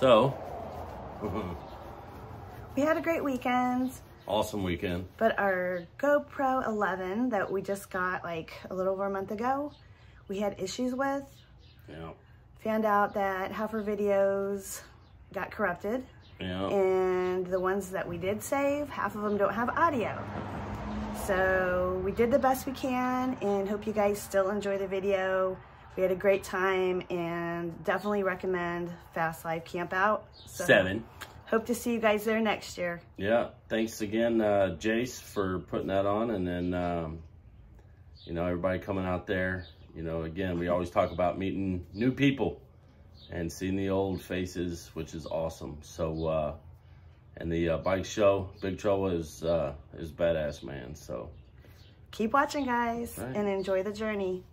So, We had a great weekend, awesome weekend. but our GoPro 11 that we just got like a little over a month ago, we had issues with. Yeah. Found out that half our videos got corrupted, Yeah. and the ones that we did save, half of them don't have audio. So we did the best we can and hope you guys still enjoy the video. We had a great time and definitely recommend Fast Life Camp Out. So Seven. Hope to see you guys there next year. Yeah. Thanks again, uh, Jace, for putting that on. And then, um, you know, everybody coming out there. You know, again, we always talk about meeting new people and seeing the old faces, which is awesome. So, uh, and the uh, bike show, Big Trouble is, uh, is badass, man. So, Keep watching, guys, Right. and enjoy the journey.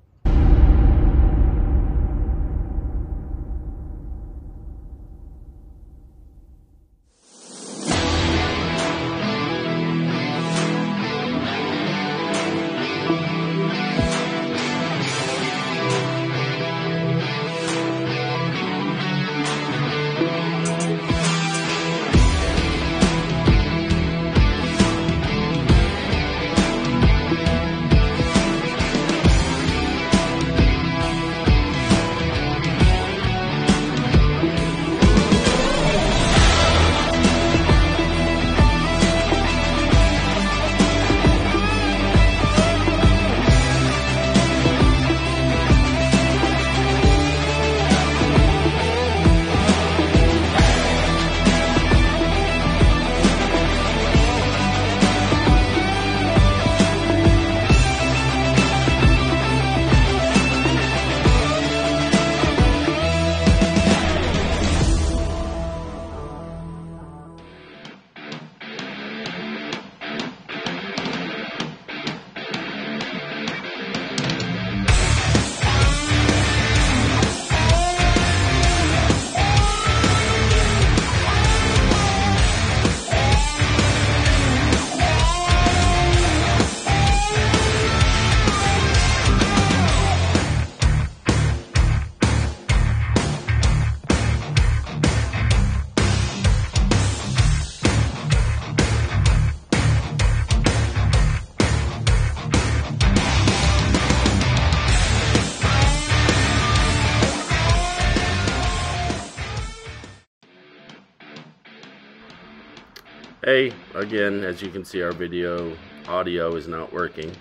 Again, as you can see, our video audio is not working.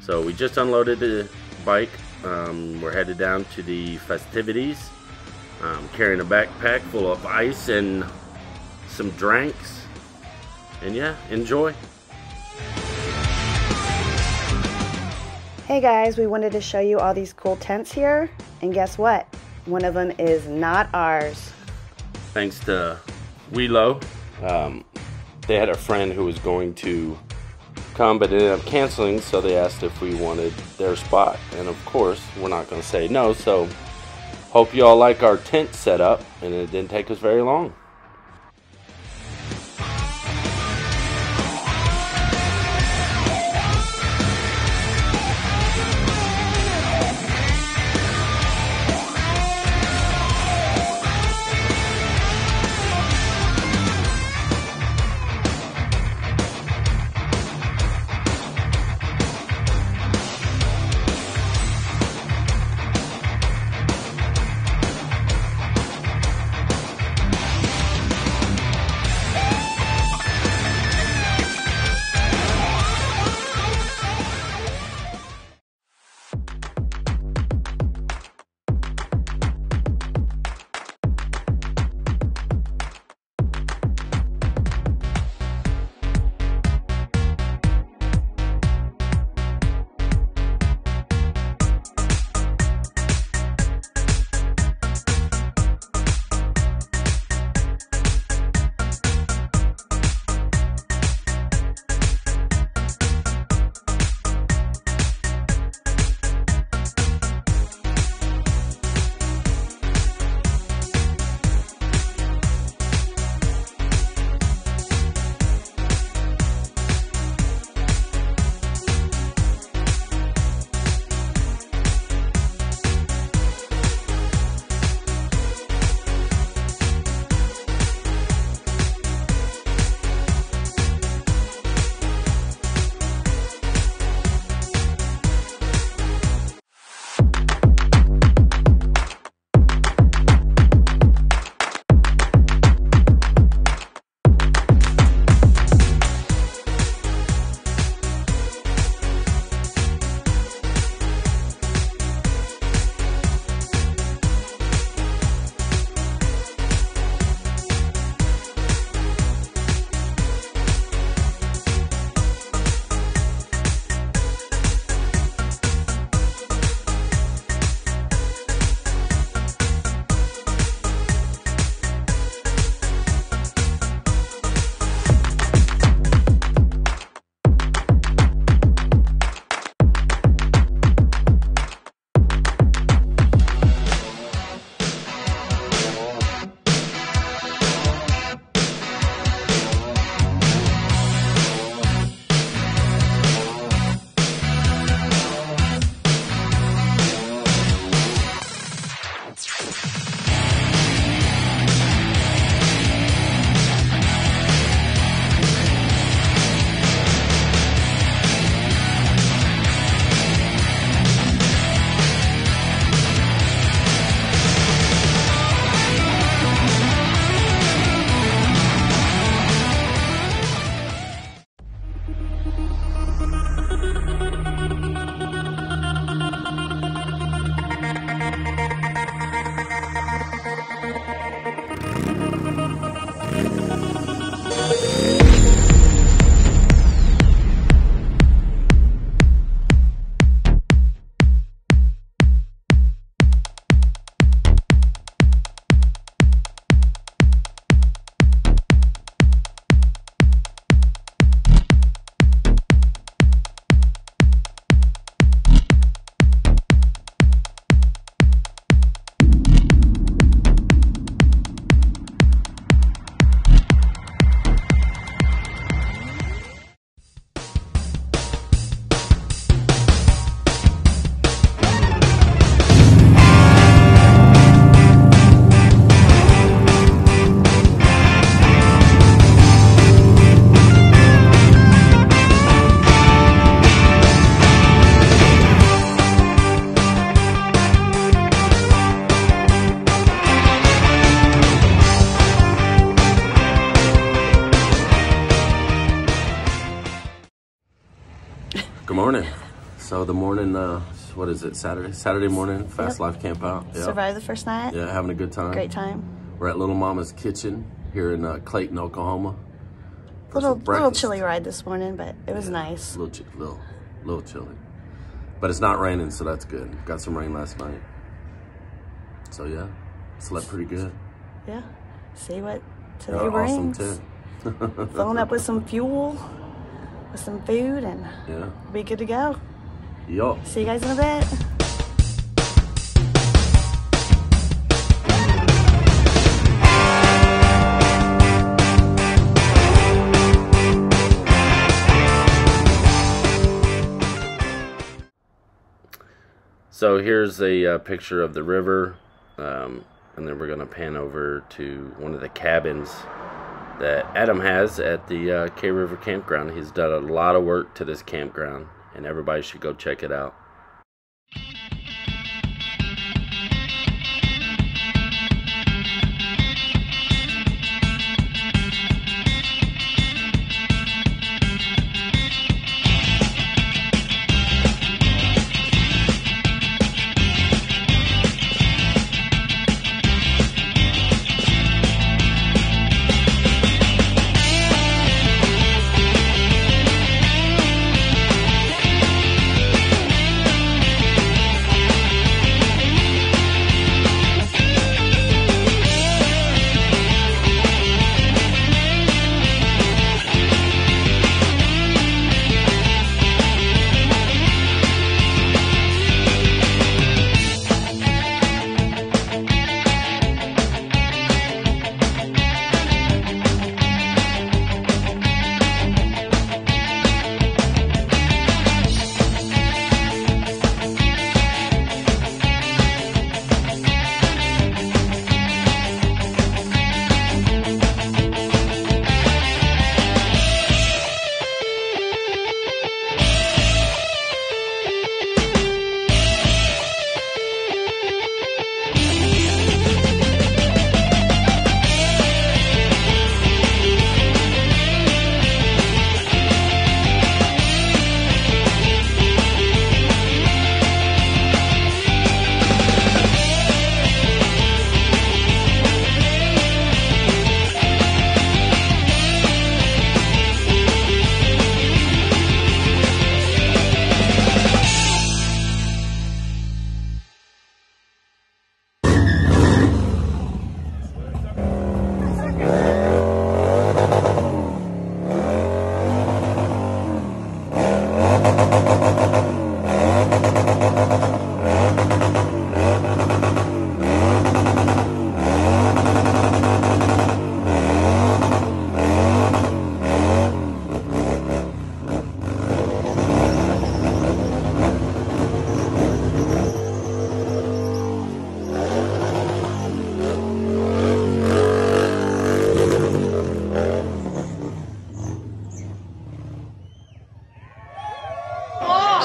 So we just unloaded the bike. Um, we're headed down to the festivities. Um, carrying a backpack full of ice and some drinks. And yeah, enjoy. Hey guys, we wanted to show you all these cool tents here, and guess what? One of them is not ours. Thanks to Wheelo. Um, they had a friend who was going to come but ended up canceling, so they asked if we wanted their spot. And of course, we're not going to say no, so hope you all like our tent setup, and it didn't take us very long. Morning. So the morning, uh, what is it? Saturday. Saturday morning, Fast Yep. Life Camp out. Yeah. Survived the first night. Yeah, having a good time. Great time. We're at Little Mama's Kitchen here in uh, Clayton, Oklahoma. Little little chilly ride this morning, but it was nice. little, little, little chilly. But it's not raining, so that's good. Got some rain last night. So yeah, slept pretty good. Yeah. See what today Y'all are awesome brings. too. Filling up with some fuel, with some food, and Yeah. we'll be good to go. Yup. See you guys in a bit. So here's a uh, picture of the river, um, and then we're gonna pan over to one of the cabins that Adam has at the uh, K River Campground. He's done a lot of work to this campground, and everybody should go check it out.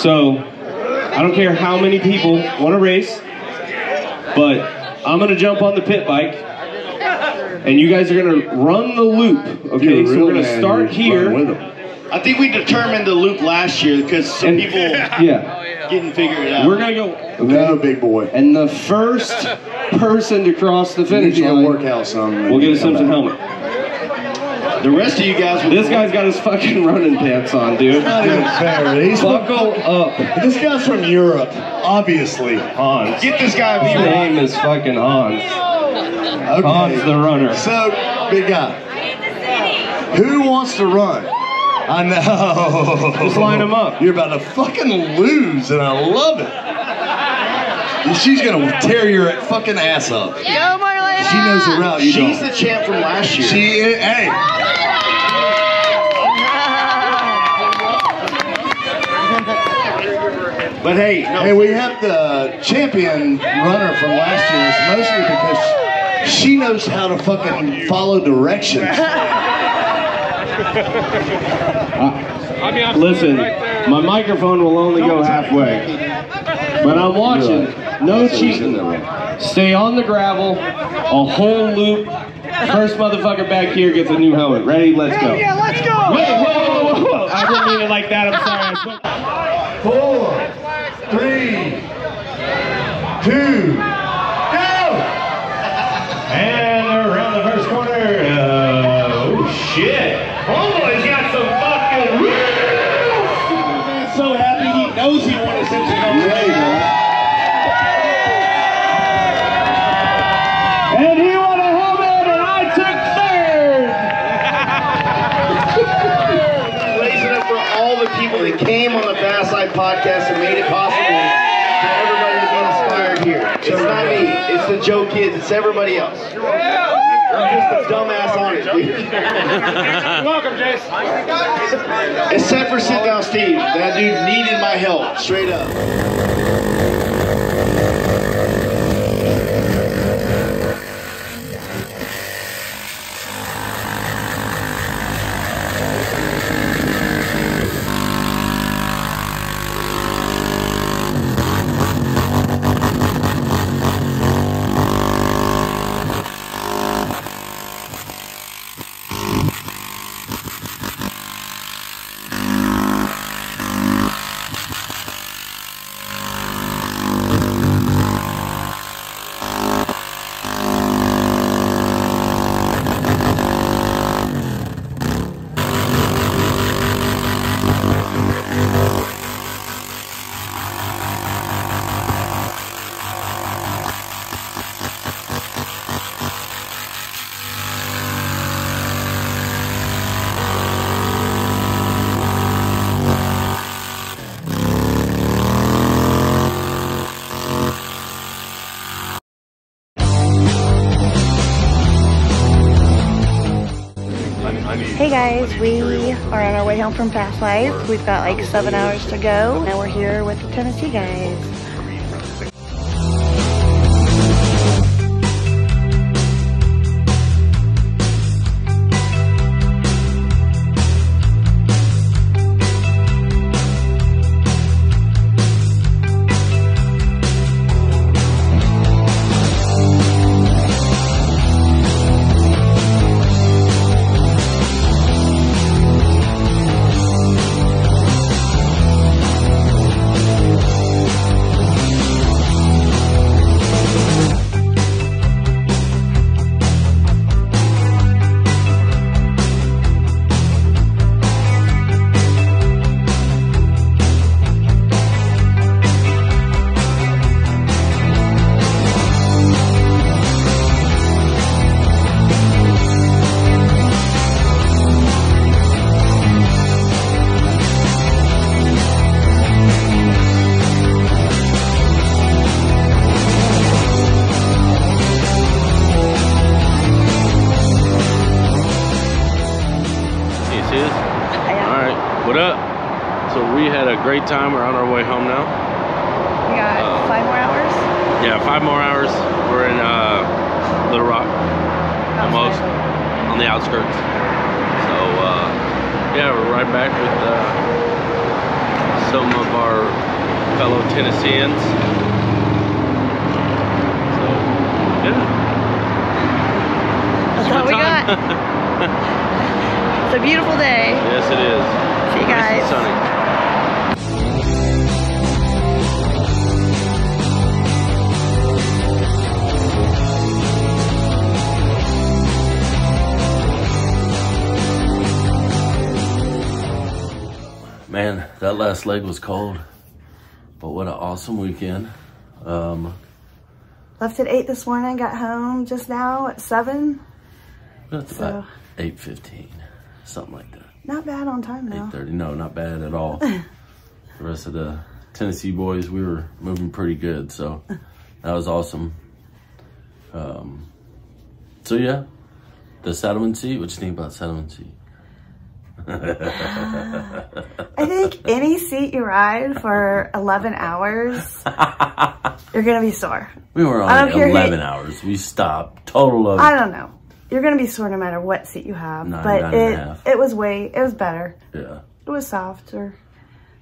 So, I don't care how many people want to race, but I'm going to jump on the pit bike, and you guys are going to run the loop. Okay, so we're going to start here. I think we determined the loop last year because some And- people Yeah, didn't figure it out. we're going to go. Another big boy. And the first person to cross the finish need to go line work out some. will get a Simpson helmet. The rest of you guys This guy's got his fucking running pants on, dude. Not even fair. He's from, Buckle up. this guy's from Europe, obviously. Hans. get this guy a His V-Rock. name is fucking Hans. Okay. Hans the runner. So, big guy. Who wants to run? I know. Just line 'em up. You're about to fucking lose, and I love it. She's gonna tear your fucking ass up. Go, Marlena! She knows the route. You She's don't. the champ from last year. She is. Hey. but hey, no, Hey, we have the champion runner from last year. It's mostly because she knows how to fucking follow directions. Listen, my microphone will only go halfway. But I'm watching. No cheating. Stay on the gravel, a whole loop. First motherfucker back here gets a new helmet. Ready? Let's go. Yeah, let's go! Wait, whoa, whoa, whoa, whoa. I didn't mean it like that. I'm sorry. Four, three, two, go! And around the first corner. Uh, oh shit! Homeboy's got some fucking Superman's so happy he knows he won a Simpson There you go. And he won a helmet, and I took third. Raising it for all the people that came on the Fast Life podcast and made it possible for everybody to be inspired here. It's not me. It's the Joe kids. It's everybody else. I'm just a dumbass on it, dude. Welcome, Jason. Except for sit down Steve. That dude needed my help, straight up. Hey guys, we are on our way home from Fast Life. We've got like seven hours to go. Now we're here with the Tennessee guys. Great time. We're on our way home now. We got Uh, five more hours. Yeah, five more hours. We're in uh, Little Rock, almost on the outskirts. So uh, yeah, we're right back with uh, some of our fellow Tennesseans. So yeah, That's all we time. got. It's a beautiful day. yes, it is. See you Nice guys. sunny. Man, that last leg was cold, but what an awesome weekend. Um, Left at 8 this morning, got home just now at 7. that's So- about eight fifteen, something like that. Not bad on time though. thirty. No, not bad at all. the rest of the Tennessee boys, we were moving pretty good, so that was awesome. Um, so yeah, the Saddlemen seat. What you think about Saddlemen seat? I think any seat you ride for 11 hours, you're going to be sore. We were on don't care who- eleven hours. We stopped. Total of I don't know. You're going to be sore no matter what seat you have. Nine, but nine and a it, half. it was way, it was better. yeah. It was softer,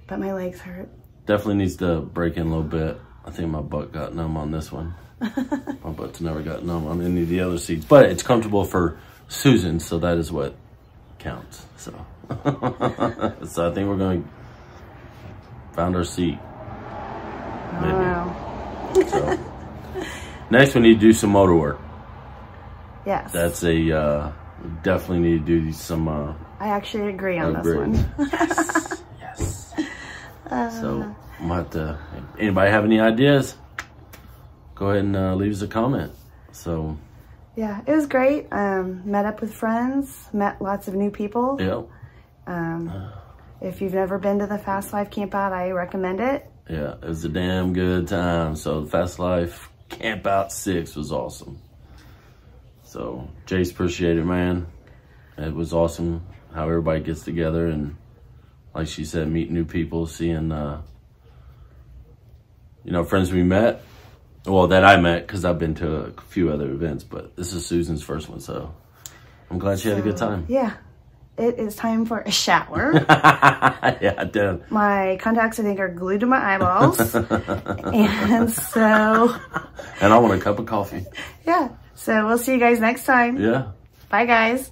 but my legs hurt. Definitely needs to break in a little bit. I think my butt got numb on this one. my butt's never got numb on any of the other seats, but it's comfortable for Susan, so that is what counts. So, so I think we're going. To found our seat. Maybe. Wow. So next, we need to do some motor work. Yes. That's a uh, definitely need to do some uh, I actually agree on this one. yes, yes. so, I'm gonna have to. Anybody have any ideas? Go ahead and uh, leave us a comment. So, Yeah, it was great. Um, met up with friends, met lots of new people. yeah, Um, if you've never been to the Fast Life Campout, I recommend it. yeah, it was a damn good time. So, Fast Life Campout Six was awesome. So, Jace, appreciate it, man. It was awesome how everybody gets together and, like she said, meet new people, seeing, uh, you know, friends we met. Well, that I met because I've been to a few other events, but this is Susan's first one, so I'm glad she had a good time. Yeah, it is time for a shower. yeah, I did. my contacts, I think, are glued to my eyeballs. and so, And I want a cup of coffee. yeah. So we'll see you guys next time. Yeah. Bye, guys.